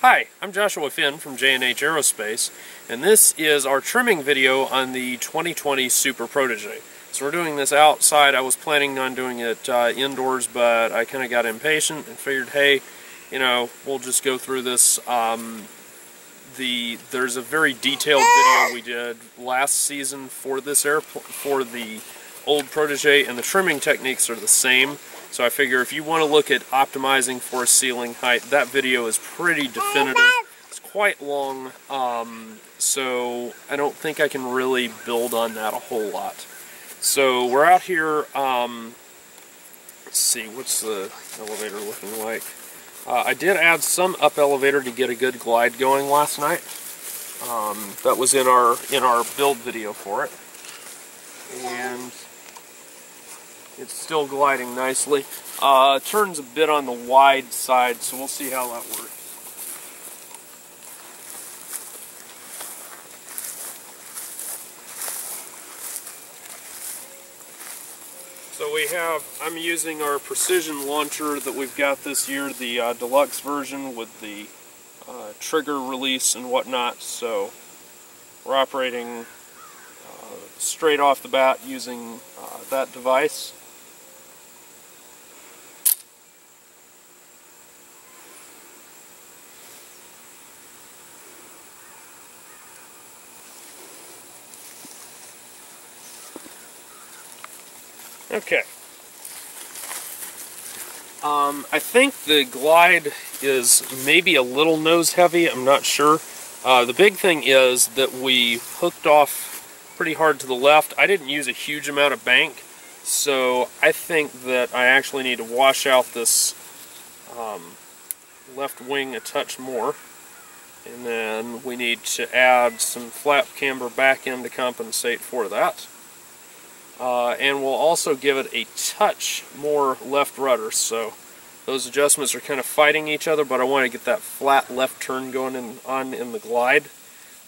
Hi, I'm Joshua Finn from J&H Aerospace, and this is our trimming video on the 2020 Super Protege. So we're doing this outside. I was planning on doing it uh, indoors, but I kind of got impatient and figured, hey, you know, we'll just go through this. Um, the There's a very detailed video we did last season for this airplane, for the old Protege, and the trimming techniques are the same. So I figure if you want to look at optimizing for ceiling height, that video is pretty definitive. It's quite long, um, so I don't think I can really build on that a whole lot. So we're out here, um, let's see, what's the elevator looking like? Uh, I did add some up elevator to get a good glide going last night. Um, that was in our in our build video for it. And it's still gliding nicely. Uh, turns a bit on the wide side, so we'll see how that works. So we have, I'm using our precision launcher that we've got this year, the uh, deluxe version with the uh, trigger release and whatnot. So we're operating uh, straight off the bat using uh, that device. Okay. Um, I think the glide is maybe a little nose heavy, I'm not sure. Uh, the big thing is that we hooked off pretty hard to the left. I didn't use a huge amount of bank, so I think that I actually need to wash out this um, left wing a touch more. And then we need to add some flap camber back in to compensate for that. Uh, and we'll also give it a touch more left rudder. So those adjustments are kind of fighting each other, but I want to get that flat left turn going in, on in the glide.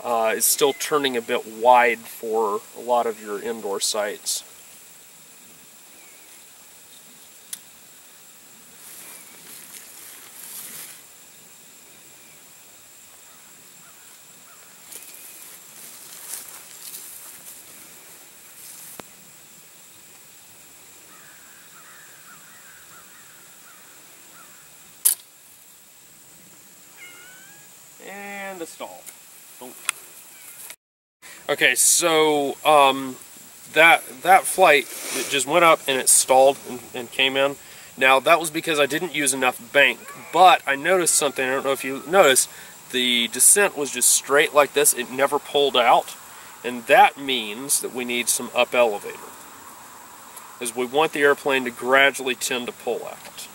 Uh, it's still turning a bit wide for a lot of your indoor sites. And a stall. Oh. Okay, so um, that that flight it just went up and it stalled and, and, came in. Now that was because I didn't use enough bank, but I noticed something. I don't know if you noticed. The descent was just straight like this. It never pulled out, and that means that we need some up elevator. as we want the airplane to gradually tend to pull out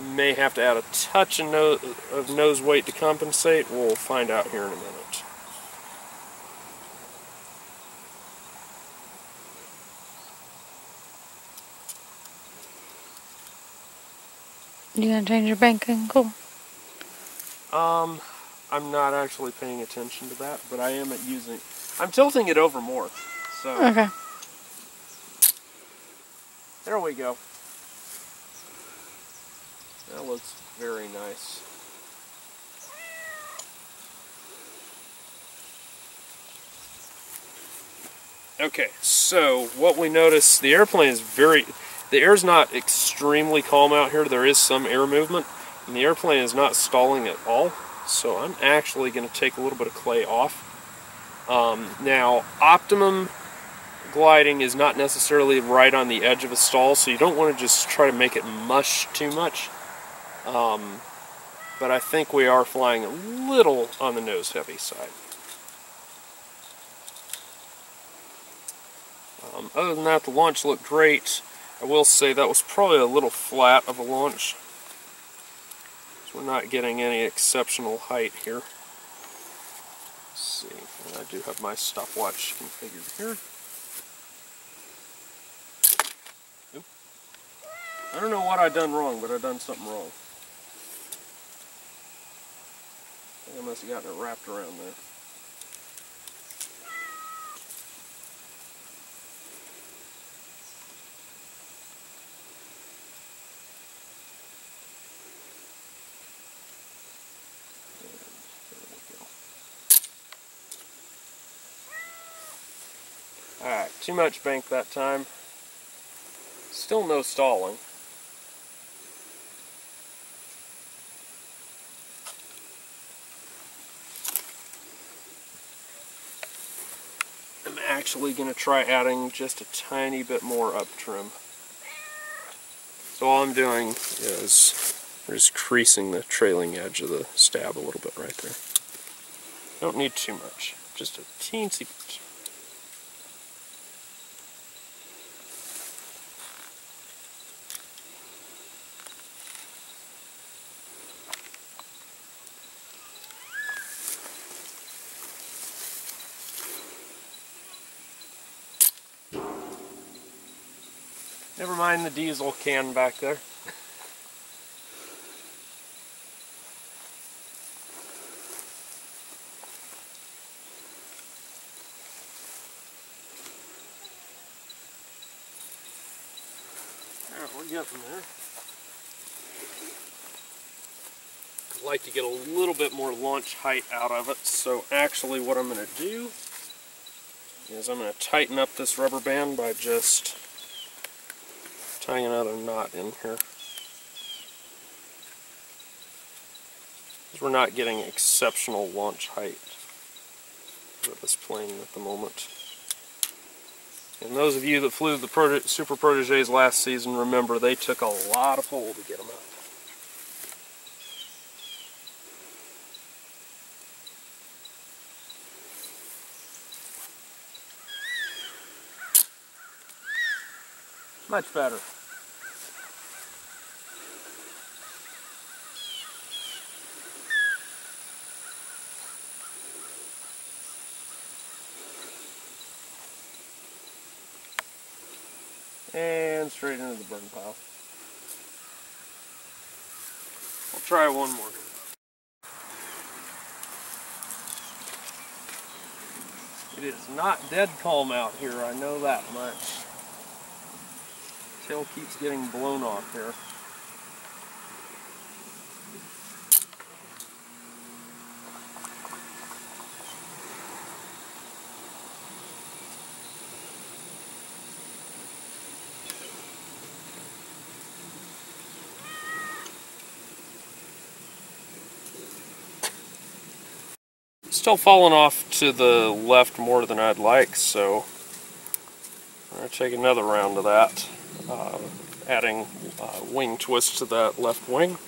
may have to add a touch of, nose, of nose weight to compensate. We'll find out here in a minute. You gonna change your bank angle? Um, I'm not actually paying attention to that, but I am at using. I'm tilting it over more. So. Okay. There we go. That looks very nice. Okay, so what we notice, the airplane is very, the air's not extremely calm out here. There is some air movement, and the airplane is not stalling at all. So I'm actually going to take a little bit of clay off. Um, now, optimum gliding is not necessarily right on the edge of a stall, so you don't want to just try to make it mush too much. Um, but I think we are flying a little on the nose heavy side. Um, other than that, the launch looked great. I will say that was probably a little flat of a launch. So we're not getting any exceptional height here. Let's see, and I do have my stopwatch configured here. Oop. I don't know what I've done wrong, but I've done something wrong. I must have gotten it wrapped around there. Alright, too much bank that time. Still no stalling. Actually going to try adding just a tiny bit more up trim. So all I'm doing is just creasing the trailing edge of the stab a little bit right there. Don't need too much, just a teensy bit. Never mind the diesel can back there. We're there. I'd like to get a little bit more launch height out of it, so actually what I'm going to do is I'm going to tighten up this rubber band by just tying another knot in here. We're not getting exceptional launch height with this plane at the moment. And those of you that flew the Super Proteges last season, remember they took a lot of pull to get them up. Much better. And burn pile. I'll try one more. It is not dead calm out here, I know that much. Tail keeps getting blown off here. Still falling off to the left more than I'd like, so I'm going to take another round of that, uh, adding uh, wing twist to that left wing.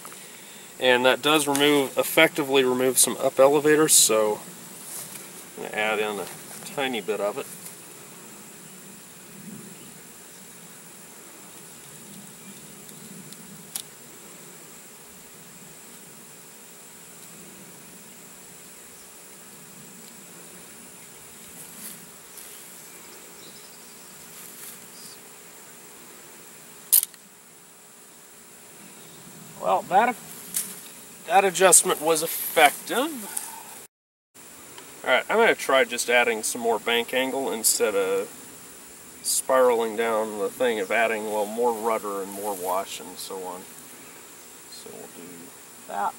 And that does remove, effectively remove some up elevators, so I'm going to add in a tiny bit of it. Well, that that adjustment was effective. Alright, I'm going to try just adding some more bank angle instead of spiraling down the thing of adding, well, more rudder and more wash and so on. So we'll do that.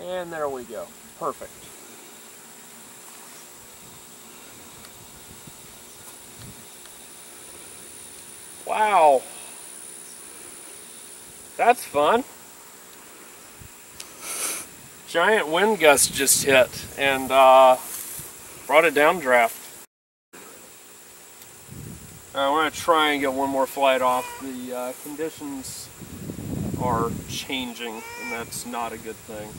And there we go. Perfect. Wow. That's fun. Giant wind gust just hit and uh, brought a downdraft. I want to try and get one more flight off. The uh, conditions are changing and that's not a good thing.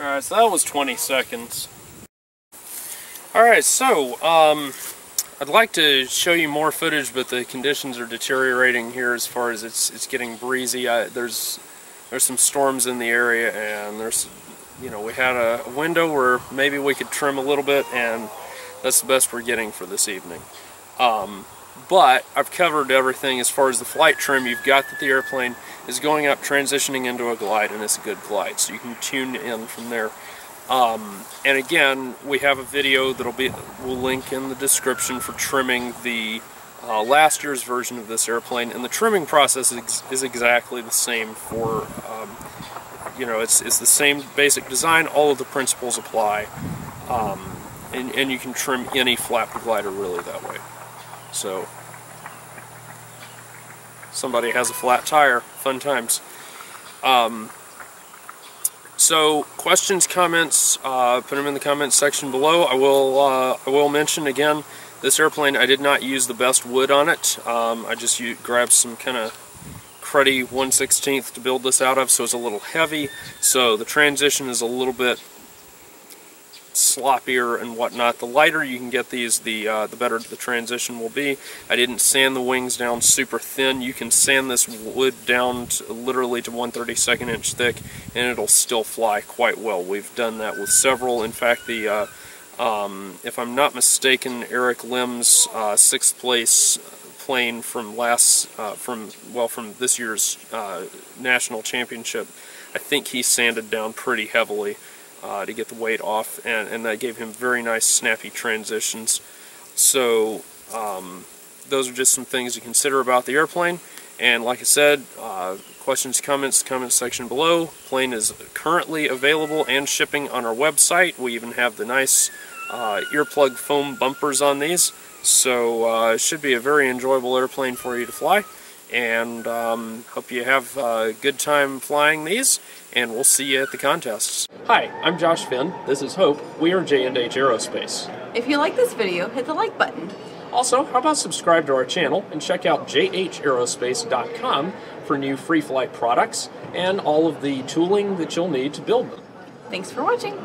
Alright, so that was 20 seconds. Alright, so, um, I'd like to show you more footage, but the conditions are deteriorating here as far as it's it's getting breezy. I, there's there's some storms in the area, and there's, you know, we had a window where maybe we could trim a little bit, and that's the best we're getting for this evening. Um, but I've covered everything as far as the flight trim. You've got that the airplane is going up, transitioning into a glide, and it's a good glide. So you can tune in from there. Um, and again, we have a video that'll be we'll link in the description for trimming the uh, last year's version of this airplane, and the trimming process is, is exactly the same for um, you know it's it's the same basic design. All of the principles apply, um, and and you can trim any flap glider really that way. So somebody has a flat tire, fun times. Um, so questions, comments, uh, put them in the comments section below. I will uh, I will mention again, this airplane I did not use the best wood on it. Um, I just used, grabbed some kind of cruddy 1 16th to build this out of, so it's a little heavy. So the transition is a little bit sloppier and whatnot. The lighter you can get these, the uh, the better the transition will be. I didn't sand the wings down super thin. You can sand this wood down to, literally to 132nd inch thick and it'll still fly quite well. We've done that with several. In fact, the uh, um, if I'm not mistaken, Eric Lim's uh, sixth place plane from last, uh, from well, from this year's uh, national championship, I think he sanded down pretty heavily uh, to get the weight off, and, and that gave him very nice snappy transitions. So um, those are just some things to consider about the airplane. And like I said, uh, questions, comments, comment section below. Plane is currently available and shipping on our website. We even have the nice uh, earplug foam bumpers on these. So uh, it should be a very enjoyable airplane for you to fly. And um, hope you have a good time flying these and we'll see you at the contests. Hi, I'm Josh Finn. This is Hope. We are J&H Aerospace. If you like this video, hit the like button. Also, how about subscribe to our channel and check out jhaerospace.com for new free flight products and all of the tooling that you'll need to build them. Thanks for watching.